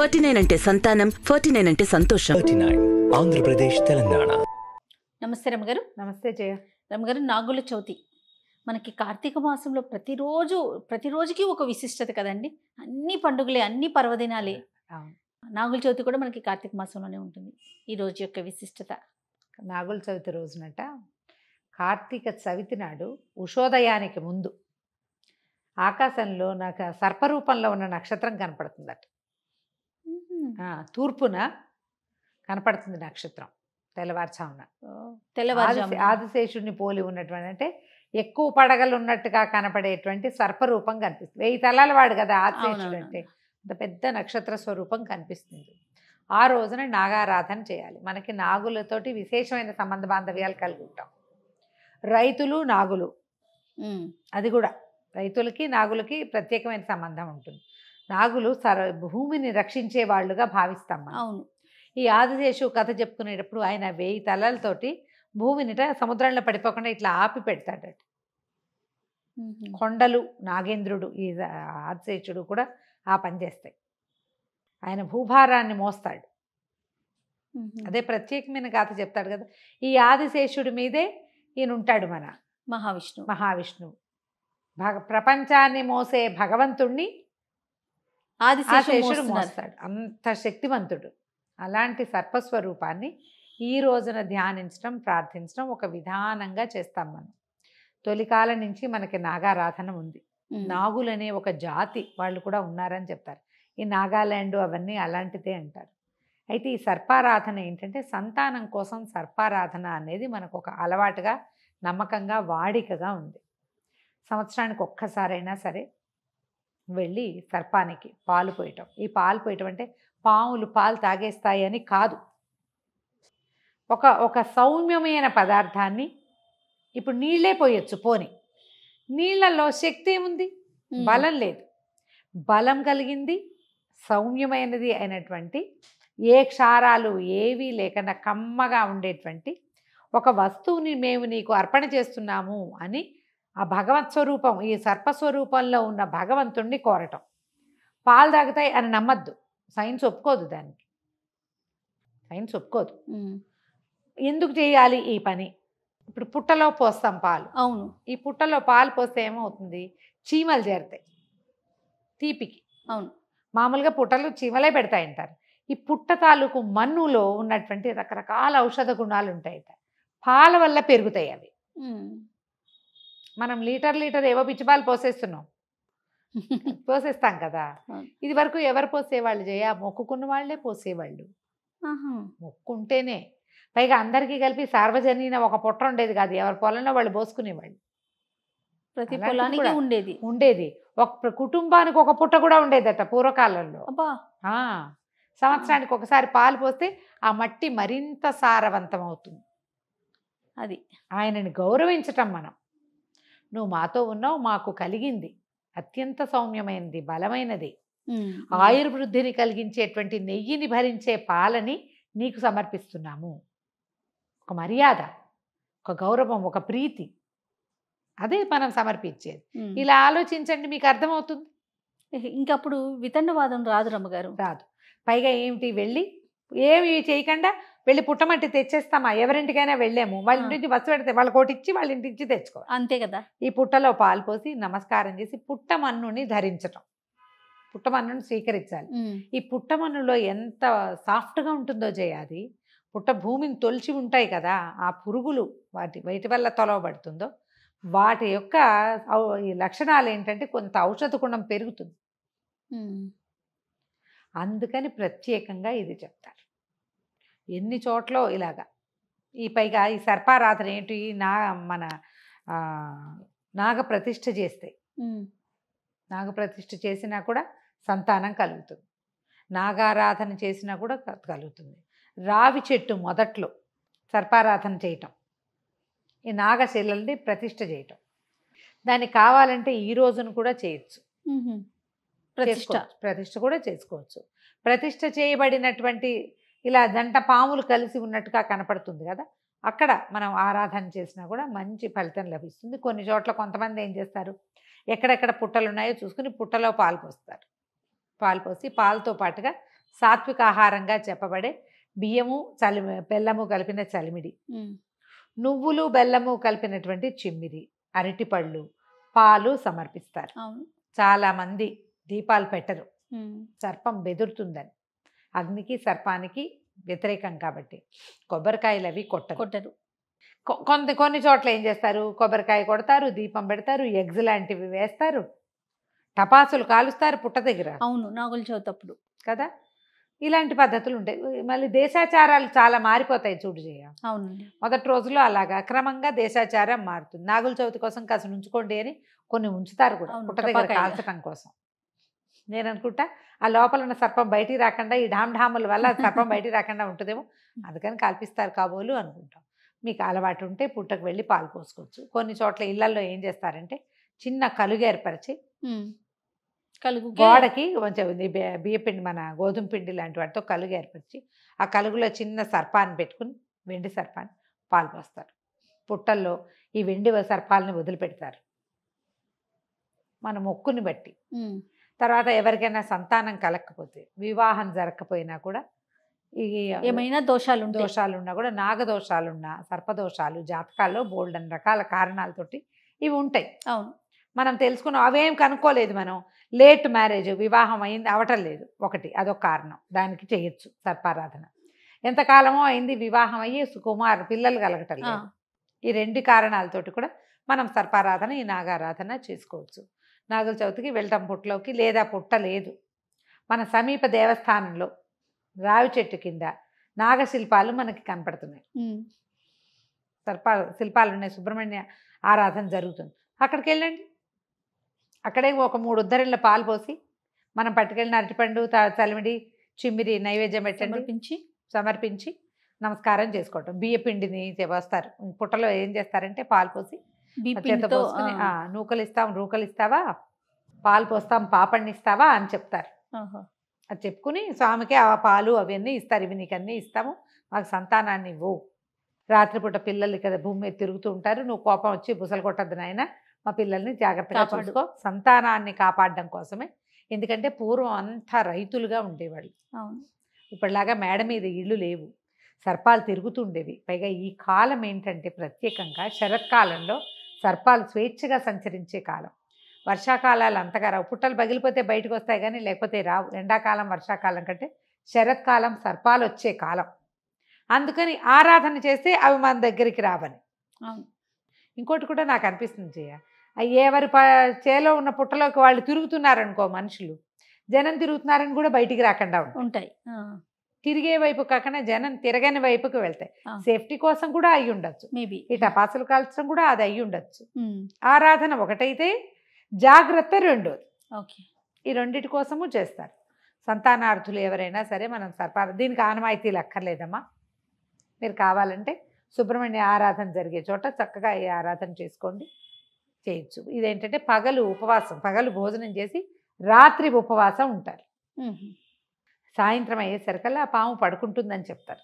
Forty nine అంటే సంతానం forty nine అంటే సంతోషం. ఆంధ్రప్రదేశ్ తెలంగాణ. నమస్తే రమగారు. నమస్తే జయ. రమగారు నాగుల చవితి. మనకి కార్తీక మాసంలో ప్రతిరోజు ప్రతిరోజుకి ఒక విశిష్టత కదండి. అన్ని పండుగలే అన్ని పర్వదినాలే. నాగుల చవితి కూడా మనకి కార్తీక మాసంలోనే ఉంటుంది. ఈ రోజు యొక్క విశిష్టత. నాగుల చవితి రోజునట కార్తీక చవితి నాడు ఉషోదయానికి ముందు ఆకాశంలో నాకు సర్పరూపంలో ఉన్న నక్షత్రం కనపడుతుందట. తూర్పున కనపడుతుంది నక్షత్రం తెల్లవారుజామున. తెల్లవారుజాము ఆదిశే- ఆదిశేషుడిని పోలి ఉన్నటువంటి అంటే ఎక్కువ పడగలు ఉన్నట్టుగా కనపడేటువంటి సర్పరూపం కనిపిస్తుంది. వెయ్యి తలాల వాడు కదా ఆదిశేషుడు. అంటే అంత పెద్ద నక్షత్ర స్వరూపం కనిపిస్తుంది. ఆ రోజున నాగారాధన చేయాలి. మనకి నాగులతోటి విశేషమైన సంబంధ బాంధవ్యాలు కలిగి ఉంటాం. రైతులు నాగులు. అది కూడా రైతులకి నాగులకి ప్రత్యేకమైన సంబంధం ఉంటుంది. నాగులు సర భూమిని రక్షించే వాళ్ళుగా భావిస్తాం అవును. ఈ ఆదిశేషు కథ చెప్పుకునేటప్పుడు ఆయన వెయ్యి తలలతోటి భూమినిట సముద్రంలో పడిపోకుండా ఇట్లా ఆపి పెడతాడట. కొండలు నాగేంద్రుడు ఈ ఆదిశేషుడు కూడా ఆ పని చేస్తాయి. ఆయన భూభారాన్ని మోస్తాడు. అదే ప్రత్యేకమైన గాథ చెప్తాడు కదా. ఈ ఆదిశేషుడి మీదే ఈయన ఉంటాడు మన మహావిష్ణువు. మహావిష్ణువు. భగ ప్రపంచాన్ని మోసే భగవంతుణ్ణి ఆదిశేషుడు ఆదిశేషుడు మోస్తున్నారు. మోస్తాడు. అంత శక్తివంతుడు. అలాంటి సర్పస్వరూపాన్ని ఈ రోజున ధ్యానించడం ప్రార్థించడం ఒక విధానంగా చేస్తాం మనం. తొలికాలం నుంచి మనకి నాగారాధన ఉంది. నాగులనే ఒక జాతి వాళ్ళు కూడా ఉన్నారని చెప్తారు. ఈ నాగాల్యాండ్ అవన్నీ అలాంటిదే అంటారు. అయితే ఈ సర్పారాధన ఏంటంటే సంతానం కోసం సర్పారాధన అనేది మనకు ఒక అలవాటుగా నమ్మకంగా వాడికగా ఉంది. సంవత్సరానికి ఒక్కసారైనా సరే వెళ్ళి సర్పానికి పాలు పోయటం. ఈ పాలు పోయటం అంటే పాములు పాలు తాగేస్తాయి అని కాదు. ఒక ఒక సౌమ్యమైన పదార్థాన్ని ఇప్పుడు నీళ్ళే పోయొచ్చు పోని. నీళ్ళల్లో శక్తి ఏముంది? బలం లేదు. బలం కలిగింది సౌమ్యమైనది అయినటువంటి ఏ క్షారాలు ఏవి లేకుండా కమ్మగా ఉండేటువంటి ఒక వస్తువుని మేము నీకు అర్పణ చేస్తున్నాము అని ఆ భగవత్ స్వరూపం ఈ సర్పస్వరూపంలో ఉన్న భగవంతుణ్ణి కోరటం. పాలు తాగుతాయి అని నమ్మద్దు. సైన్స్ ఒప్పుకోదు దానికి. సైన్స్ ఒప్పుకోదు. ఎందుకు చేయాలి ఈ పని? ఇప్పుడు పుట్టలో పోస్తాం పాలు. అవును. ఈ పుట్టలో పాలు పోస్తే ఏమవుతుంది? చీమలు చేరుతాయి. తీపికి. అవును. మామూలుగా పుట్టలు చీమలే పెడతాయంటారు. ఈ పుట్ట తాలూకు మన్నులో ఉన్నటువంటి రకరకాల ఔషధ గుణాలు ఉంటాయట పాల వల్ల పెరుగుతాయి అవి. మనం లీటర్ లీటర్ ఏవో పిచ్చి పాలు పోసేస్తున్నాం. పోసేస్తాం కదా. ఇది వరకు ఎవరు పోసేవాళ్ళు చేయ మొక్కుకున్న వాళ్ళే పోసేవాళ్ళు. మొక్కుంటేనే. పైగా అందరికీ కలిపి సార్వజనీన ఒక పుట్ట ఉండేది కాదు. ఎవరి పొలంలో వాళ్ళు పోసుకునేవాళ్ళు. ప్రతి పొలానికి. ఉండేది. ఉండేది. ఒక కుటుంబానికి ఒక పుట్ట కూడా ఉండేదట పూర్వకాలంలో. సంవత్సరానికి ఒకసారి పాలు పోస్తే ఆ మట్టి మరింత సారవంతం అవుతుంది. అది. ఆయనని గౌరవించటం మనం. నువ్వు మాతో ఉన్నావు మాకు కలిగింది. అత్యంత సౌమ్యమైనది బలమైనది. ఆయుర్వృద్ధిని కలిగించేటువంటి నెయ్యిని భరించే పాలని నీకు సమర్పిస్తున్నాము. ఒక మర్యాద ఒక గౌరవం ఒక ప్రీతి. అదే మనం సమర్పించేది. ఇలా ఆలోచించండి మీకు అర్థమవుతుంది. ఇంకప్పుడు వితండవాదం రాదు రమ్మగారు. రాదు. పైగా ఏమిటి వెళ్ళి ఏమి చేయకుండా వెళ్ళి పుట్టమట్టి తెచ్చేస్తామా? ఎవరింటికైనా వెళ్ళాము. వాళ్ళ. ఇంటి నుంచి బస్సు పెడితే వాళ్ళ కోటి ఇచ్చి వాళ్ళ ఇంటి నుంచి తెచ్చుకోవాలి అంతే కదా. ఈ పుట్టలో పాలు పోసి నమస్కారం చేసి పుట్టమన్నుని ధరించటం. పుట్టమన్నుని స్వీకరించాలి. ఈ పుట్టమన్నులో ఎంత సాఫ్ట్గా ఉంటుందో చేయాలి పుట్ట భూమిని తొలిచి ఉంటాయి కదా ఆ పురుగులు వాటి బయట వల్ల తొలవబడుతుందో వాటి యొక్క లక్షణాలు ఏంటంటే కొంత ఔషధ గుణం పెరుగుతుంది. అందుకని ప్రత్యేకంగా ఇది చెప్తారు. ఎన్ని చోట్ల ఇలాగా. ఈ పైగా ఈ సర్పారాధన ఏంటి? నా మన నాగ ప్రతిష్ఠ చేస్తే. నాగ ప్రతిష్ఠ చేసినా కూడా సంతానం కలుగుతుంది. నాగారాధన చేసినా కూడా కలుగుతుంది. రావి చెట్టు మొదట్లో సర్పారాధన చేయటం. ఈ నాగశిలల్ని ప్రతిష్ఠ చేయటం. దానికి కావాలంటే ఈ రోజును కూడా చేయొచ్చు. ప్రతిష్ట. ప్రతిష్ఠ కూడా చేసుకోవచ్చు. ప్రతిష్ఠ చేయబడినటువంటి ఇలా జంట పాములు కలిసి ఉన్నట్టుగా కనపడుతుంది కదా. అక్కడ మనం ఆరాధన చేసినా కూడా మంచి ఫలితం లభిస్తుంది. కొన్ని చోట్ల కొంతమంది ఏం చేస్తారు? ఎక్కడెక్కడ పుట్టలు ఉన్నాయో చూసుకుని పుట్టలో పాలు పోస్తారు. పాలు పోసి పాలతో పాటుగా సాత్విక ఆహారంగా చెప్పబడే బియ్యము చలి బెల్లము కలిపిన చలిమిడి. నువ్వులు బెల్లము కలిపినటువంటి చిమ్మిరి అరటిపళ్ళు పాలు సమర్పిస్తారు. చాలామంది దీపాలు పెట్టరు. సర్పం బెదురుతుందని. అగ్నికి సర్పానికి వ్యతిరేకం కాబట్టి కొబ్బరికాయలు అవి కొట్టరు. కొట్టరు. కొంత కొన్ని చోట్ల ఏం చేస్తారు? కొబ్బరికాయ కొడతారు దీపం పెడతారు ఎగ్స్ లాంటివి వేస్తారు. టపాసులు కాలుస్తారు పుట్ట దగ్గర. అవును నాగుల చవితి అప్పుడు కదా? ఇలాంటి పద్ధతులు ఉంటాయి. మళ్ళీ దేశాచారాలు చాలా మారిపోతాయి చూడు చేయ అవునండి. మొదటి రోజుల్లో అలాగా క్రమంగా దేశాచారం మారుతుంది. నాగుల చవితి కోసం కాస్త ఉంచుకోండి అని కొన్ని ఉంచుతారు కూడా అవును, పుట్ట దగ్గర. కాల్చడం కోసం. నేను అనుకుంటా ఆ లోపల ఉన్న సర్పం బయటికి రాకుండా ఈ ఢామ్ ఢాముల వల్ల సర్పం బయటికి రాకుండా ఉంటుందేమో. అందుకని కల్పిస్తారు కాబోలు అనుకుంటాం. మీకు అలవాటు ఉంటే పుట్టకు వెళ్ళి పాలు పోసుకోవచ్చు. కొన్ని చోట్ల ఇళ్ళలో ఏం చేస్తారంటే చిన్న కలుగు ఏర్పరిచి కలుగు గోడకి కొంచెం బియ్యపిండి మన గోధుమ పిండి లాంటి వాటితో కలుగు ఏర్పరిచి ఆ కలుగులో చిన్న సర్పాన్ని పెట్టుకుని వెండి సర్పాన్ని పాలు పోస్తారు. పుట్టల్లో ఈ వెండి సర్పాలని వదిలిపెడతారు. మన మొక్కుని బట్టి. తర్వాత ఎవరికైనా సంతానం కలగకపోతే వివాహం జరగకపోయినా కూడా ఈ ఏమైనా దోషాలు ఉంటాయి దోషాలు ఉన్నా కూడా నాగదోషాలున్నా సర్పదోషాలు జాతకాల్లో బోల్డ్ అని రకాల కారణాలతోటి ఇవి ఉంటాయి. అవును. మనం తెలుసుకున్నాం అవేం కనుక్కోలేదు మనం. లేట్ మ్యారేజ్ వివాహం అయింది అవటం లేదు. ఒకటి అదొక కారణం. దానికి చేయొచ్చు సర్పారాధన. ఎంతకాలమో అయింది వివాహం అయ్యి సుకుమార్ పిల్లలు కలగటం లేదు. ఈ రెండు కారణాలతోటి కూడా మనం సర్పారాధన ఈ నాగారాధన చేసుకోవచ్చు. నాగుల చవితికి వెళ్ళటం పుట్టలోకి లేదా పుట్ట లేదు. మన సమీప దేవస్థానంలో రావి చెట్టు కింద నాగశిల్పాలు మనకి కనపడుతున్నాయి. సర్ప శిల్పాలు ఉన్నాయి. సుబ్రహ్మణ్య ఆరాధన జరుగుతుంది. అక్కడికి వెళ్ళండి. అక్కడే ఒక మూడు ఉద్దరిళ్ళ పాలు పోసి మనం పట్టుకెళ్ళిన అరటిపండు చలిమిడి చిమ్మిరి నైవేద్యం పెట్టండి. సమర్పించి. సమర్పించి నమస్కారం చేసుకోవటం. బియ్య పిండిని వస్తారు. పుట్టలో ఏం చేస్తారంటే పాలు పోసి బీ చేత పిండితో పోసుకుని ఆ, "ఆ, నూకలు ఇస్తాం రూకలు ఇస్తావా పాలు పోస్తాం పాపడిని ఇస్తావా అని చెప్తారు. అది చెప్పుకుని స్వామికి ఆ పాలు అవన్నీ ఇస్తారు ఇవి నీకు అన్నీ ఇస్తాము మాకు సంతానాన్ని ఇవ్వు. రాత్రిపూట పిల్లలు ఇక్కడ భూమి మీద తిరుగుతూ ఉంటారు. నువ్వు కోపం వచ్చి బుసలు కొట్టద్దు నాయన మా పిల్లల్ని జాగ్రత్తగా. చూసుకో. సంతానాన్ని కాపాడడం కోసమే. ఎందుకంటే పూర్వం అంతా రైతులుగా ఉండేవాళ్ళు. ఇప్పటిలాగా మేడ మీద ఇళ్ళు లేవు. సర్పాలు తిరుగుతుండేవి పైగా ఈ కాలం ఏంటంటే ప్రత్యేకంగా శరత్కాలంలో సర్పాలు స్వేచ్ఛగా సంచరించే కాలం. వర్షాకాలాలు అంతగా రావు. పుట్టలు పగిలిపోతే బయటకు వస్తాయి కానీ లేకపోతే రావు. ఎండాకాలం వర్షాకాలం కంటే శరత్కాలం సర్పాలు వచ్చే కాలం. అందుకని ఆరాధన చేస్తే అవి మన దగ్గరికి రావని. ఇంకోటి కూడా నాకు అనిపిస్తుంది చెయ్య అవి ఎవరి ప చేలో ఉన్న పుట్టలోకి వాళ్ళు తిరుగుతున్నారనుకో మనుషులు జనం తిరుగుతున్నారని కూడా బయటికి రాకుండా ఉంటాయి. తిరిగే వైపు కాకుండా జనం తిరగని వైపుకి వెళ్తాయి. సేఫ్టీ కోసం కూడా అయి ఉండొచ్చు. మేబీ. ఈ టపాసులు కాల్చడం కూడా అది అయి ఉండొచ్చు. ఆరాధన ఒకటైతే జాగ్రత్త రెండోది ఓకే. ఈ రెండిటి కోసము చేస్తారు. సంతానార్థులు ఎవరైనా సరే మనం సర్పార దీనికి ఆనవాయితీలు అక్కర్లేదమ్మా. మీరు కావాలంటే సుబ్రహ్మణ్య ఆరాధన జరిగే చోట చక్కగా ఈ ఆరాధన చేసుకోండి. చేయొచ్చు. ఇదేంటంటే పగలు ఉపవాసం పగలు భోజనం చేసి రాత్రి ఉపవాసం ఉంటారు. సాయంత్రం అయ్యేసరికల్లా ఆ పాము పడుకుంటుందని చెప్తారు.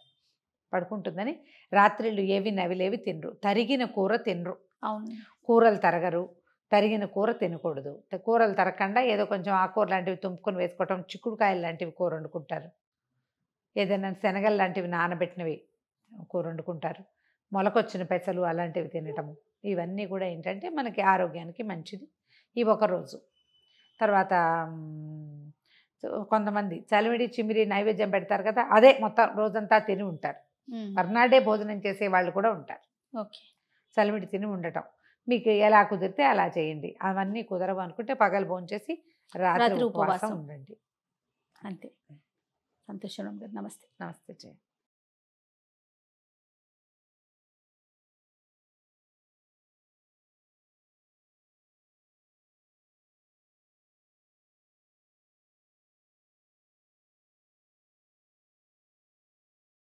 పడుకుంటుందని రాత్రిళ్ళు ఏవి నవిలేవి తినరు. తరిగిన కూర తినరు. అవును. కూరలు తరగరు. తరిగిన కూర తినకూడదు. కూరలు తరగకుండా ఏదో కొంచెం ఆకూర లాంటివి తుంపుకొని వేసుకోవటం చిక్కుడుకాయలు లాంటివి కూర వండుకుంటారు. ఏదైనా శనగలు లాంటివి నానబెట్టినవి కూర వండుకుంటారు. మొలకొచ్చిన పెసలు అలాంటివి తినటము. ఇవన్నీ కూడా ఏంటంటే మనకి ఆరోగ్యానికి మంచిది. ఈ ఒక రోజు. తర్వాత కొంతమంది చలివిడి చిమిరి నైవేద్యం పెడతారు కదా అదే మొత్తం రోజంతా తిని ఉంటారు. మర్నాడే భోజనం చేసే వాళ్ళు కూడా ఉంటారు. ఓకే. చలిమిడి తిని ఉండటం. మీకు ఎలా కుదిరితే అలా చేయండి. అవన్నీ కుదరవు అనుకుంటే పగలు భోంచేసి రాత్రి రాత్రి ఉపవాసం. ఉండండి. అంతే. సంతోషం గారు నమస్తే. నమస్తే జయ.